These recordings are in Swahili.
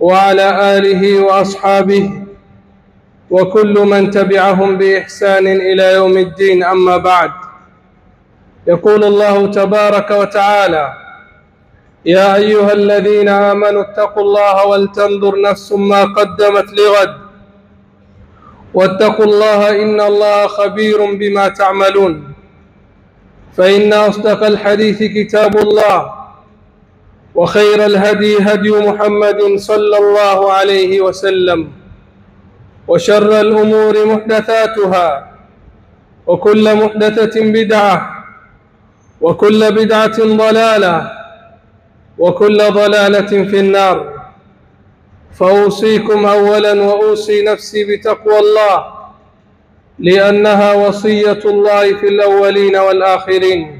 وعلى آله وأصحابه وكل من تبعهم بإحسان إلى يوم الدين. أما بعد يقول الله تبارك وتعالى يا أيها الذين آمنوا اتقوا الله ولتنظر نفس ما قدمت لغد. واتقوا الله إن الله خبير بما تعملون. فإن أصدق الحديث كتاب الله. وخير الهدي هدي محمد صلى الله عليه وسلم وشر الأمور محدثاتها وكل محدثة بدعة وكل بدعة ضلالة وكل ضلالة في النار. فأوصيكم أولا وأوصي نفسي بتقوى الله لأنها وصية الله في الأولين والآخرين.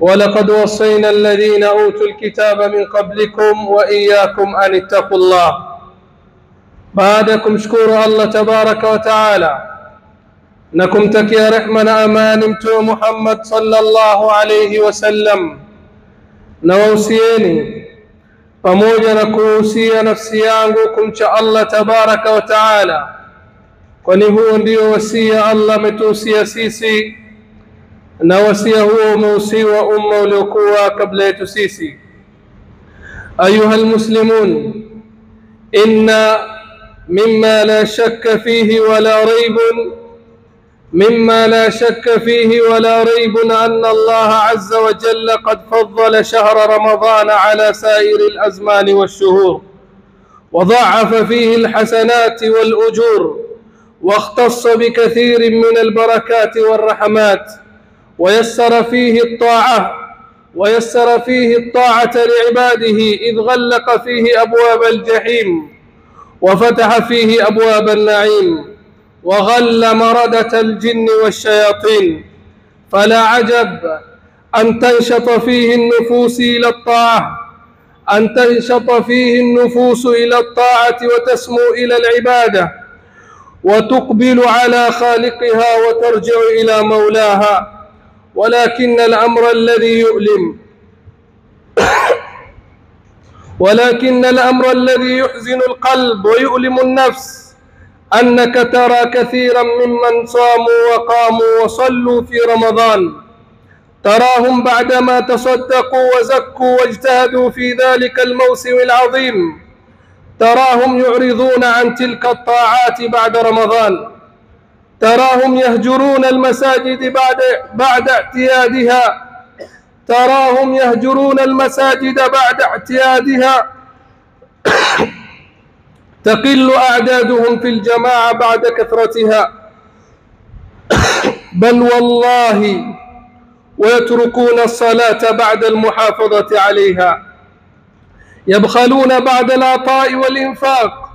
ولقد وصينا الذين أوتوا الكتاب من قبلكم وإياكم أن اتقوا الله. بعدكم شكور الله تبارك وتعالى. نكم تكي رحمنا أمان متو محمد صلى الله عليه وسلم. نوصيني pamoja na kuhusia nafsi yangu kumcha Allah tabaraka wa taala kwani huo ndio wasia Allah ametuhusia sisi huo umeusiwa umma uliokuwa kabla yetu sisi ayuha almuslimun inna mimma la shakka fihi wala raibun مما لا شك فيه ولا ريب أن الله عز وجل قد فضل شهر رمضان على سائر الأزمان والشهور وضاعف فيه الحسنات والأجور واختص بكثير من البركات والرحمات. ويسر فيه الطاعة ويسر فيه الطاعة لعباده إذ غلق فيه أبواب الجحيم وفتح فيه أبواب النعيم وغل مردة الجن والشياطين. فلا عجب أن تنشط فيه النفوس إلى الطاعة أن تنشط فيه النفوس إلى الطاعة وتسمو إلى العبادة وتقبل على خالقها وترجع إلى مولاها. ولكن الأمر الذي يؤلم. ولكن الأمر الذي يحزن القلب ويؤلم النفس أنك ترى كثيرا ممن صاموا وقاموا وصلوا في رمضان. تراهم بعدما تصدقوا وزكوا واجتهدوا في ذلك الموسم العظيم. تراهم يعرضون عن تلك الطاعات بعد رمضان. تراهم يهجرون المساجد بعد بعد اعتيادها. تراهم يهجرون المساجد بعد اعتيادها. تقل أعدادهم في الجماعة بعد كثرتها. بل والله ويتركون الصلاة بعد المحافظة عليها. يبخلون بعد العطاء والإنفاق.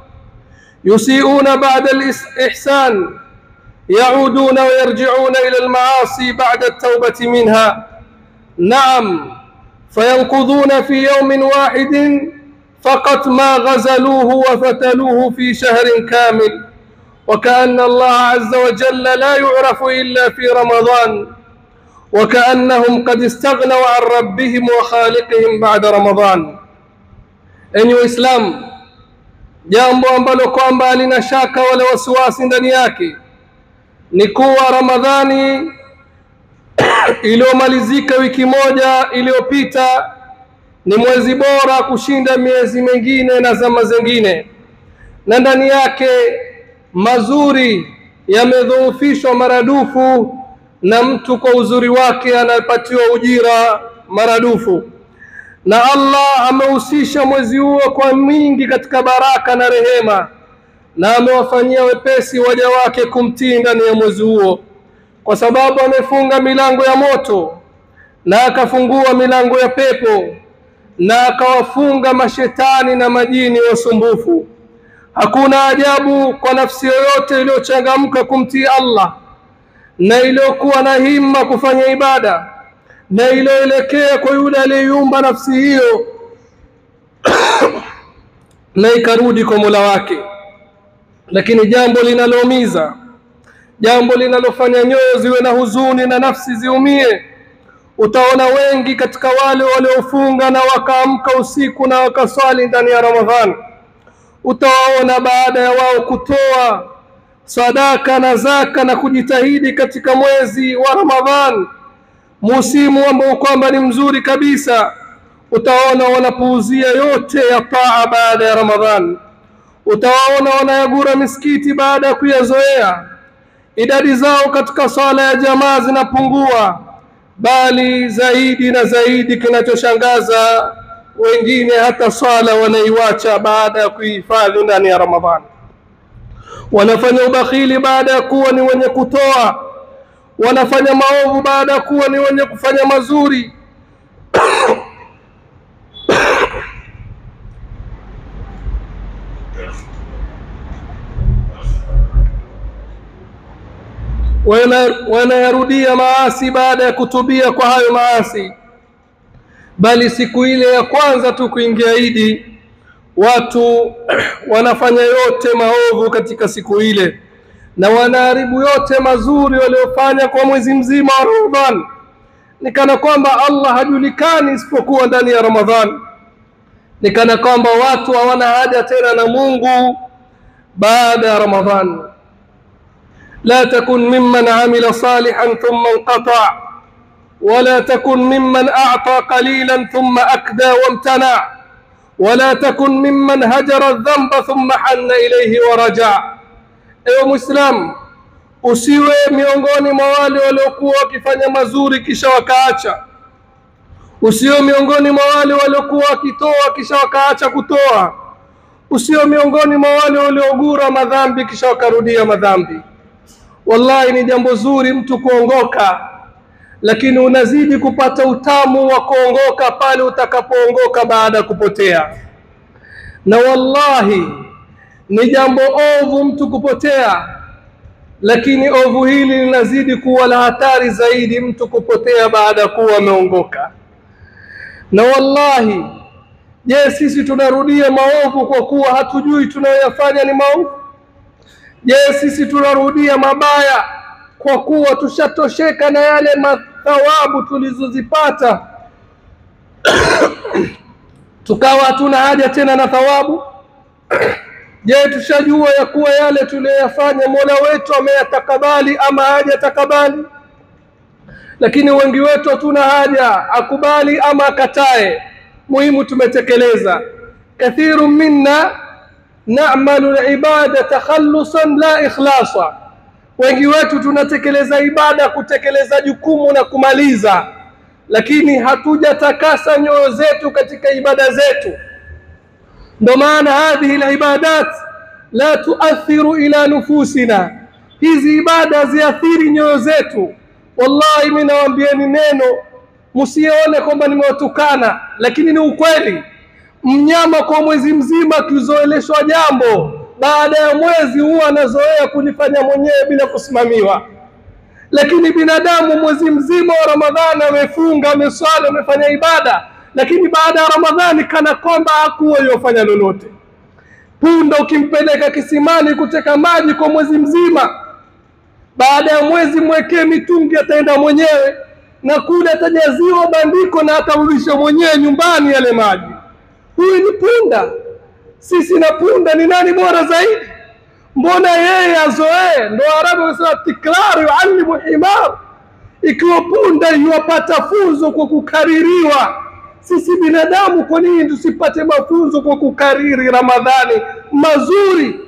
يسيئون بعد الإحسان. يعودون ويرجعون إلى المعاصي بعد التوبة منها. نعم فينقضون في يوم واحد فقط ما غزلوه وفتلوه في شهر كامل. وكأن الله عز وجل لا يعرف إلا في رمضان. وكأنهم قد استغنوا عن ربهم وخالقهم بعد رمضان. enyi waislamu jambo ambalo kwamba lina shaka wala wasiwasi ndani yake ni kuwa ramadhani iliyomalizika wiki moja iliyopita ni mwezi bora kushinda miezi mingine na zama zingine. Na ndani yake mazuri yamedhoofishwa maradufu na mtu kwa uzuri wake anapatiwa ujira maradufu. Na Allah amehusisha mwezi huo kwa mingi katika baraka na rehema na amewafanyia wepesi waja wake kumtii ndani ya mwezi huo kwa sababu amefunga milango ya moto na akafungua milango ya pepo na akawafunga mashetani na majini wasumbufu hakuna ajabu kwa nafsi yoyote iliyochangamka kumtii Allah na iliyokuwa na himma kufanya ibada na iliyoelekea kwa yule aliyeiumba nafsi hiyo na ikarudi kwa Mola wake. Lakini jambo linaloumiza, jambo linalofanya nyoyo ziwe na huzuni na nafsi ziumie, utaona wengi katika wale waliofunga na wakaamka usiku na wakaswali ndani ya Ramadhani, utawaona baada ya wao kutoa sadaka na zaka na kujitahidi katika mwezi wa Ramadhani, musimu ambao kwamba ni mzuri kabisa, utaona wanapuuzia yote ya taa baada ya Ramadhani. Utawaona wanayagura misikiti baada ya kuyazoea. Idadi zao katika swala ya jamaa zinapungua, bali zaidi na zaidi, kinachoshangaza wengine hata swala wanaiwacha baada ya kuihifadhi ndani ya Ramadhani. Wanafanya ubakhili baada ya kuwa ni wenye kutoa, wanafanya maovu baada ya kuwa ni wenye kufanya mazuri. wanayarudia maasi baada ya kutubia kwa hayo maasi, bali siku ile ya kwanza tu kuingia Idi watu wanafanya yote maovu katika siku ile na wanaharibu yote mazuri waliofanya kwa mwezi mzima wa ramadhan. Ni kana kwamba Allah hajulikani isipokuwa ndani ya ramadhan. Ni kana kwamba watu hawana haja tena na Mungu baada ya Ramadhani. لا تكن ممن عمل صالحا ثم انقطع ولا تكن ممن أعطى قليلا ثم أكدى وامتنع ولا تكن ممن هجر الذنب ثم حن إليه ورجع ewe Muislamu, usiwe miongoni mwa wale waliokuwa wakifanya mazuri kisha wakaacha. Usiwe miongoni mwa wale waliokuwa wakitoa kisha wakaacha kutoa. Usiwe miongoni mwa wale waliogura madhambi kisha wakarudia madhambi. Wallahi, ni jambo zuri mtu kuongoka, lakini unazidi kupata utamu wa kuongoka pale utakapoongoka baada ya kupotea. Na wallahi ni jambo ovu mtu kupotea, lakini ovu hili linazidi kuwa la hatari zaidi mtu kupotea baada ya kuwa ameongoka. Na wallahi, je, sisi tunarudia maovu kwa kuwa hatujui tunayoyafanya ni maovu? Je, sisi tunarudia mabaya kwa kuwa tushatosheka na yale mathawabu tulizozipata tukawa hatuna haja tena na thawabu? Je, tushajua ya kuwa yale tuliyoyafanya Mola wetu ameyatakabali ama hajatakabali? Lakini wengi wetu hatuna haja, akubali ama akatae, muhimu tumetekeleza. Kathiru minna na'malu al-ibada takhallusan la ikhlasa, wengi wetu tunatekeleza ibada kutekeleza jukumu na kumaliza, lakini hatujatakasa nyoyo zetu katika ibada zetu. Ndo maana hadhihi al-ibadat la tuathiru ila nufusina, hizi ibada ziathiri nyoyo zetu. Wallahi, mimi nawaambieni neno, msione kwamba nimewatukana, lakini ni ukweli. Mnyama kwa mwezi mzima akizoeleshwa jambo, baada ya mwezi huwa anazoea kulifanya mwenyewe bila kusimamiwa. Lakini binadamu mwezi mzima wa Ramadhani amefunga, ameswali, amefanya ibada, lakini baada ya Ramadhani kana kwamba hakuwa yofanya lolote. Punda ukimpeleka kisimani kuteka maji kwa mwezi mzima, baada ya mwezi mwekee mitungi, ataenda mwenyewe na kule atajaziwa bandiko na atarudisha mwenyewe nyumbani yale maji. Huyu ni punda. Sisi na punda ni nani bora zaidi? Mbona yeye azoee? Ndo Arabu wanasema tikraru yuallimu himar. Ikiwa punda yuwapata funzo kwa kukaririwa, sisi binadamu kwa nini tusipate mafunzo kwa kukariri Ramadhani mazuri?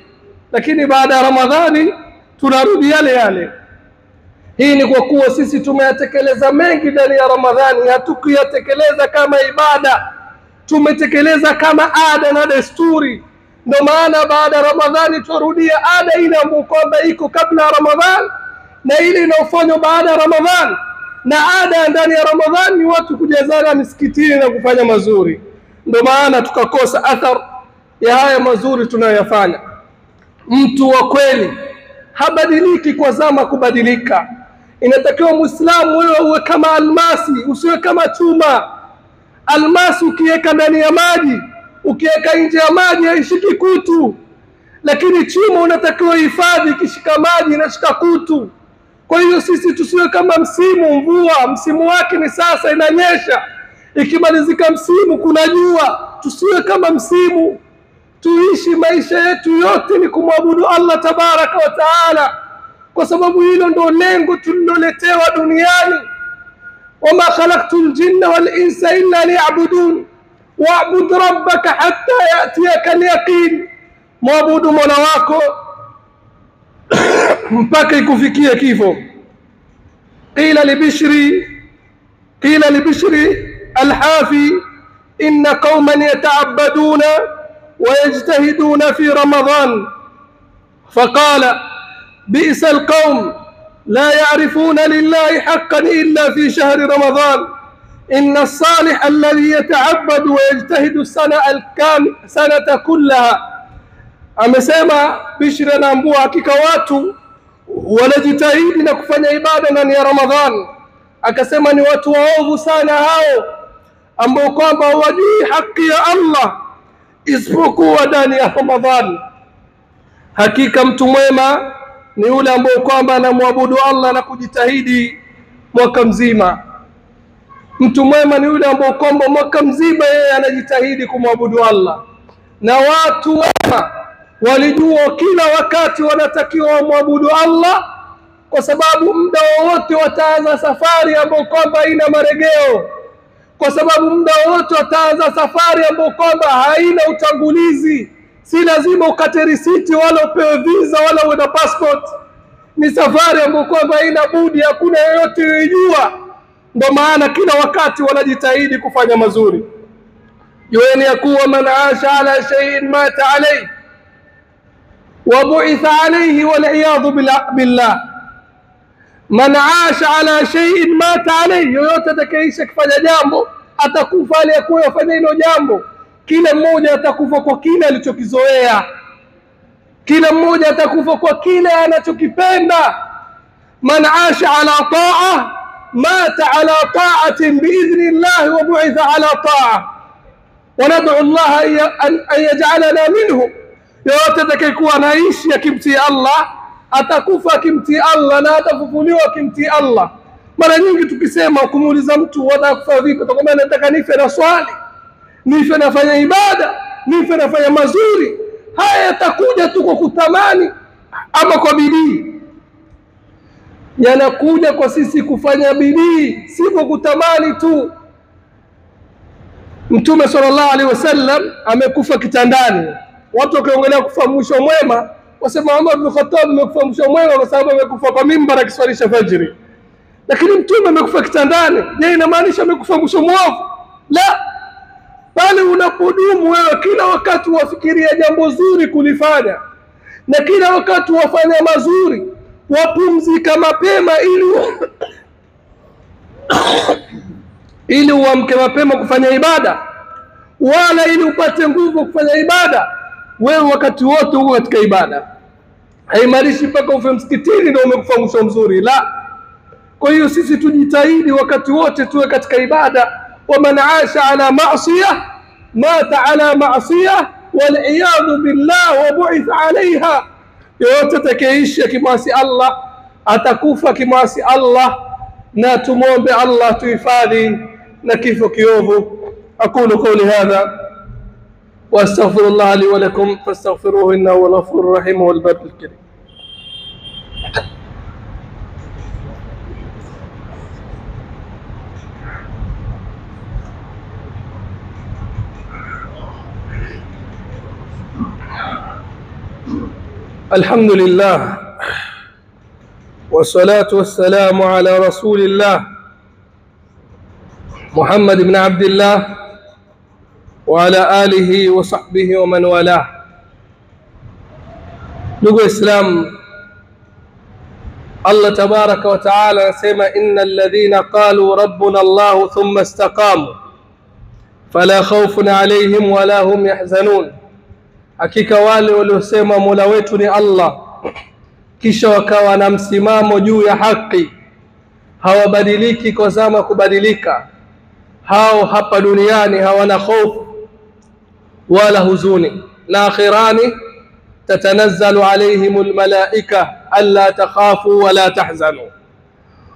Lakini baada ya Ramadhani tunarudi yale yale. Hii ni kwa kuwa sisi tumeyatekeleza mengi ndani ya Ramadhani, hatukuyatekeleza kama ibada tumetekeleza kama ada na desturi. Ndio maana baada ya Ramadhani twarudia ada ile ambayo kwamba iko kabla ya Ramadhani na ile inayofanywa baada ya Ramadhani, na ada ya ndani ya Ramadhani ni watu kujazana misikitini na kufanya mazuri. ndo maana tukakosa athar ya haya mazuri tunayoyafanya. mtu wa kweli habadiliki kwa zama kubadilika. Inatakiwa Muislamu wewe uwe kama almasi, usiwe kama chuma. Almasi ukiweka ndani ya maji, ukiweka nje ya maji haishiki kutu, lakini chuma unatakiwa hifadhi, ikishika maji inashika kutu. Kwa hiyo sisi tusiwe kama msimu. Mvua msimu wake ni sasa, inanyesha. Ikimalizika msimu kuna jua. Tusiwe kama msimu, tuishi maisha yetu yote ni kumwabudu Allah tabaraka wa taala, kwa sababu hilo ndo lengo tuliloletewa duniani. Khalaqtu ljinna wal insa illa liyabudun wa'bud rabbaka hatta yatiyaka alyaqin, mwabudu mola wako mpaka ikufikie kifo. qila libishri qila libishri alhafi inna qauman yataabaduna ويجتهدون في رمضان فقال بئس القوم لا يعرفون لله حقا إلا في شهر رمضان إن الصالح الذي يتعبد ويجتهد السنة الكام سنة كلها amesema Bishri anaambua hakika watu wanajitahidi na kufanya ibada ndani ya Ramadhan. Akasema ni watu waovu sana hao ambao kwamba hawajui haki ya Allah isipokuwa ndani ya Ramadhan. Hakika mtu mwema ni yule ambaye kwamba anamwabudu Allah na kujitahidi mwaka mzima. Mtu mwema ni yule ambaye kwamba mwaka mzima yeye anajitahidi kumwabudu Allah, na watu wema walijua kila wakati wanatakiwa wamwabudu Allah, kwa sababu muda wowote wataanza safari ambayo kwamba haina maregeo kwa sababu muda wowote wataanza safari ambayo kwamba haina utangulizi. Si lazima ukate risiti wala upewe visa wala uwe na passport. Ni safari ambayo kwamba haina budi, hakuna yoyote yoijua. Ndo maana kila wakati wanajitahidi kufanya mazuri. Jueni ya kuwa man asha ala shay'in mata alayhi wa bu'itha alayhi waliyadhu billah man asha ala shay'in mata alayhi, yoyote atakayeisha kufanya jambo atakufa aliyekuwa afanya hilo jambo. Kila mmoja atakufa kwa kile alichokizoea, kila mmoja atakufa kwa kile anachokipenda. man asha ala taa mata ala taatin biidhni llahi wa bu'itha ala taa. Wa nad'u Allah an yaj'alana minhu, yoyote atakayekuwa anaishi akimtii Allah atakufa akimtii Allah na atafufuliwa akimtii Allah. Mara nyingi tukisema kumuuliza mtu watakufa kufa vipi, atakwambia nataka nife na swali, nife nafanya ibada, nife nafanya mazuri. Haya yatakuja tu kwa kutamani ama kwa bidii, yanakuja kwa sisi kufanya bidii, si kwa kutamani tu. Mtume sallallahu alaihi wasallam amekufa kitandani, watu wakiongelea kufa mwisho mwema wasema Umar bin Khattab amekufa mwisho mwema kwa sababu amekufa kwa mimbar akiswalisha fajiri, lakini mtume amekufa kitandani. Je, inamaanisha amekufa mwisho mwovu? La, bali unapodumu wewe kila wakati wafikiria jambo zuri kulifanya, na kila wakati wafanya mazuri, wapumzika mapema ili ili uamke mapema kufanya ibada, wala ili upate nguvu kufanya ibada wewe wakati wote huko katika ibada. Haimaanishi mpaka ufe msikitini ndio umekufa mwisho mzuri, la. Kwa hiyo sisi tujitahidi wakati wote tuwe katika ibada. ومن عاش على معصية مات على معصية والعياذ بالله وبعث عليها. يوتتكيش كماسي الله أتكوف كماسي الله ناتمون بالله تفادي نكيف كيوه أقول قولي هذا وأستغفر الله لي ولكم فاستغفروه إنه هو الغفور الرحيم والبر الكريم. الحمد لله والصلاة والسلام على رسول الله محمد بن عبد الله وعلى آله وصحبه ومن والاه. نقول إسلام الله تبارك وتعالى سيما إن الذين قالوا ربنا الله ثم استقاموا فلا خوف عليهم ولا هم يحزنون hakika wale waliosema mola wetu ni Allah kisha wakawa na msimamo juu ya haki hawabadiliki kwa zama kubadilika hao hapa duniani hawana hofu wala huzuni na akhirani tatanazzalu alaihim almalaika alla takhafu wala tahzanu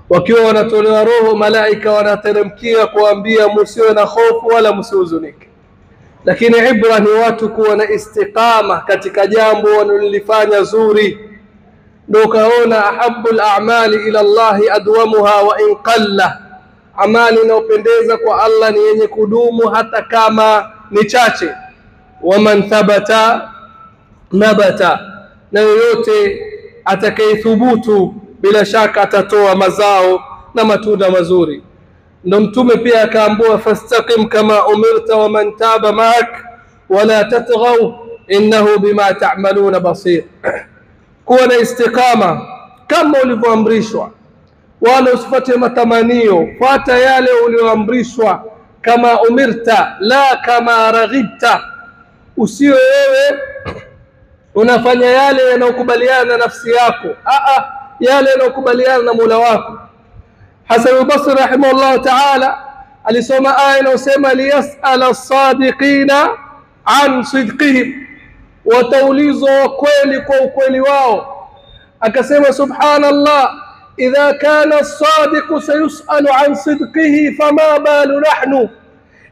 wakiwa wanatolewa roho malaika wanateremkia kuambia musiwe na hofu wala msihuzunike lakini ibra ni watu kuwa na istiqama katika jambo wanalolifanya zuri. Ndo ukaona ahabu lamali ila llahi adwamuha wa in qalla. Amali inayopendeza kwa allah ni yenye kudumu hata kama ni chache. Waman thabata nabata. Na yoyote atakayethubutu bila shaka atatoa mazao na matunda mazuri ndo mtume pia akaambua fastaqim kama umirta waman taba maak wala tatghau innahu bima tamaluna basir. Kuwa na istiqama kama ulivyoamrishwa. Wala usifate matamanio fata yale ulioamrishwa. Kama umirta la kama raghibta. Usiwe wewe unafanya yale yanayokubaliana na nafsi yako. A yale yanayokubaliana na Mola wako Hasan al-Basri rahimahullah ta'ala alisoma aya inayosema liyasala sadiqina an sidqihim, wataulizwa wakweli kwa ukweli wao. Akasema subhanallah, idha kana sadiqu sayusalu an sidqihi fama balu nahnu,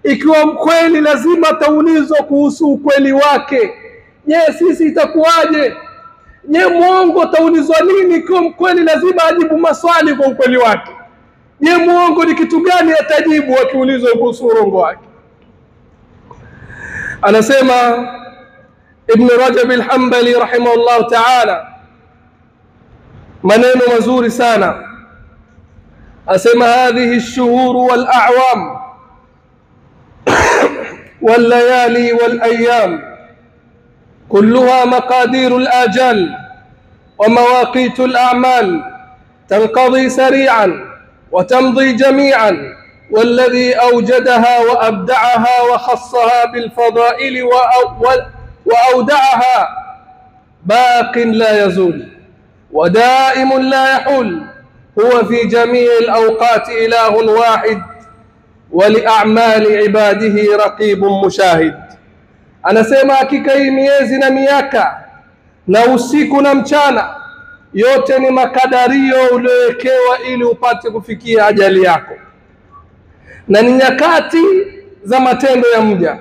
ikiwa mkweli lazima ataulizwa kuhusu ukweli wake, je, sisi itakuwaje? Je, mwongo ataulizwa nini ikiwa mkweli lazima ajibu maswali kwa ukweli wake? Je, mwongo ni kitu gani atajibu akiulizwa kuhusu urongo wake? Anasema Ibn Rajab al-Hanbali rahimahullah ta'ala, maneno mazuri sana, asema hadhihi ash-shuhur wal a'wam wal layali wal ayyam kulluha maqadir al-ajal wa وتمضي جميعا والذي أوجدها وأبدعها وخصها بالفضائل وأودعها باق لا يزول ودائم لا يحول هو في جميع الأوقات إله واحد ولأعمال عباده رقيب مشاهد. anasema hakika hii miezi na miaka na usiku na mchana yote ni makadario uliowekewa ili upate kufikia ajali yako, na ni nyakati za matendo ya mja,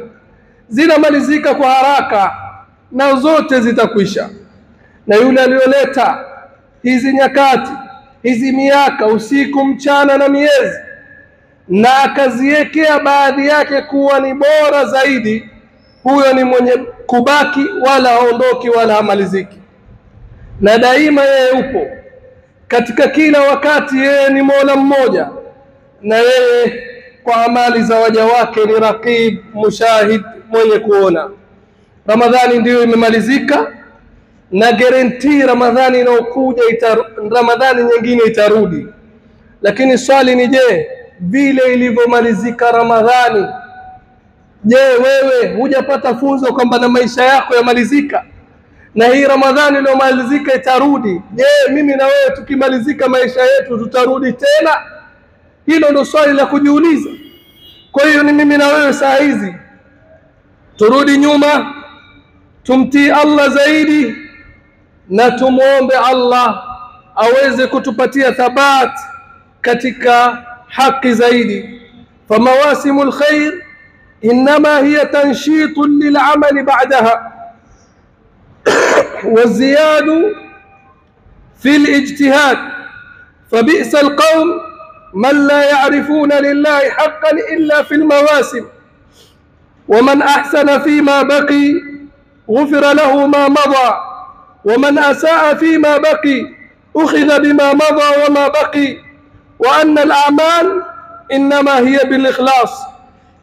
zinamalizika kwa haraka na zote zitakwisha. Na yule aliyoleta hizi nyakati hizi miaka, usiku, mchana na miezi, na akaziwekea baadhi yake kuwa ni bora zaidi, huyo ni mwenye kubaki, wala haondoki wala hamaliziki na daima yeye upo katika kila wakati. Yeye ni Mola mmoja, na yeye kwa amali za waja wake ni raqib mushahid, mwenye kuona. Ramadhani ndiyo imemalizika na guarantee Ramadhani inayokuja Ramadhani nyingine itarudi, lakini swali ni je, vile ilivyomalizika Ramadhani, je, wewe hujapata funzo kwamba na maisha yako yamalizika na hii Ramadhani iliyomalizika itarudi. Je, mimi na wewe tukimalizika maisha yetu tutarudi tena? Hilo ndio swali la kujiuliza. Kwa hiyo ni mimi na wewe saa hizi turudi nyuma, tumtii Allah zaidi na tumwombe Allah aweze kutupatia thabat katika haki zaidi. Famawasimul khair innama hiya tanshitun lilamali ba'daha والزياد في الاجتهاد فبئس القوم من لا يعرفون لله حقا إلا في المواسم. ومن أحسن فيما بقي غفر له ما مضى. ومن أساء فيما بقي أخذ بما مضى وما بقي. وأن الأعمال إنما هي بالإخلاص.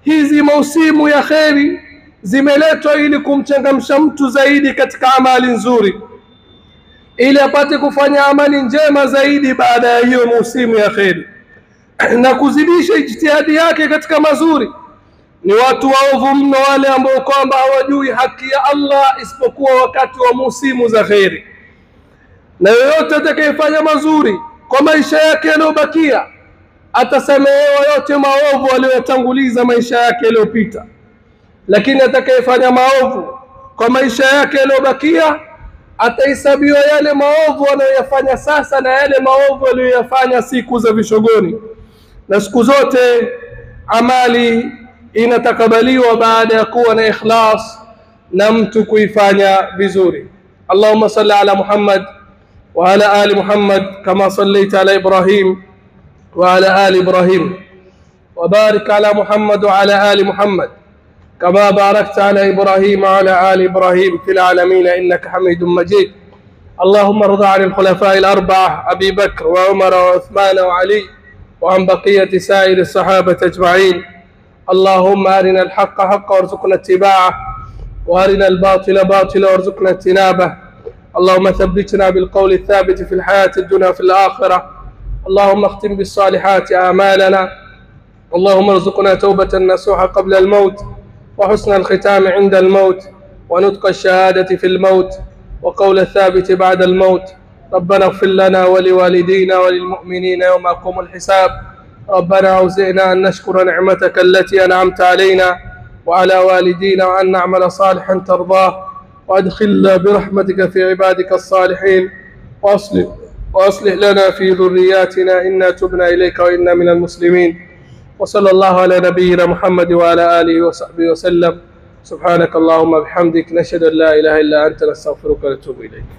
hizi mausimu ya kheri zimeletwa ili kumchangamsha mtu zaidi katika amali nzuri, ili apate kufanya amali njema zaidi baada ya hiyo musimu ya kheri na kuzidisha ijtihadi yake katika mazuri, ni watu waovu mno wale ambao kwamba hawajui haki ya Allah isipokuwa wakati wa musimu za kheri. Na yoyote atakayefanya mazuri kwa maisha yake yaliyobakia atasamehewa yote maovu aliyoyatanguliza maisha yake yaliyopita, lakini atakayefanya maovu kwa maisha yake yaliyobakia atahesabiwa yale maovu anayoyafanya sasa na yale maovu aliyoyafanya siku za vishogoni. Na siku zote amali inatakabaliwa baada ya kuwa na ikhlas na mtu kuifanya vizuri. Allahumma salli ala Muhammad wa ala ali Muhammad kama sallaita ala Ibrahim wa ala ali Ibrahim wa barik ala Muhammad wa ala ali Muhammad كما باركت على إبراهيم وعلى آل إبراهيم في العالمين إنك حميد مجيد. اللهم ارض عن الخلفاء الأربعة أبي بكر وعمر وعثمان وعلي وعن بقية سائر الصحابة أجمعين. اللهم أرنا الحق حقا وارزقنا اتباعه وأرنا الباطل باطلا وارزقنا اجتنابه. اللهم ثبتنا بالقول الثابت في الحياة الدنيا في الآخرة. اللهم اختم بالصالحات أعمالنا. اللهم ارزقنا توبة نصوحة قبل الموت. وحسن الختام عند الموت ونطق الشهادة في الموت وقول الثابت بعد الموت. ربنا اغفر لنا ولوالدينا وللمؤمنين يوم يقوم الحساب. ربنا أوزئنا أن نشكر نعمتك التي أنعمت علينا وعلى والدينا وأن نعمل صالحا ترضاه. وأدخلنا برحمتك في عبادك الصالحين. وأصلح وأصلح لنا في ذرياتنا إنا تبنا إليك وإنا من المسلمين. وصلى الله على نبينا محمد وعلى آله وصحبه وسلم. سبحانك اللهم وبحمدك نشهد أن لا إله إلا أنت نستغفرك ونتوب إليك.